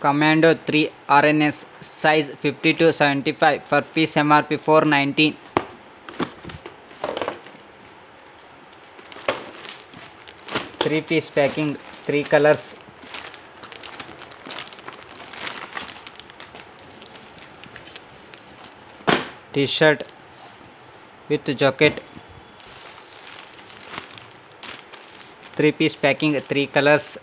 Commando 3 RNS size 50 to 75 per piece MRP 419 three piece packing three colors t-shirt with jacket three piece packing three colors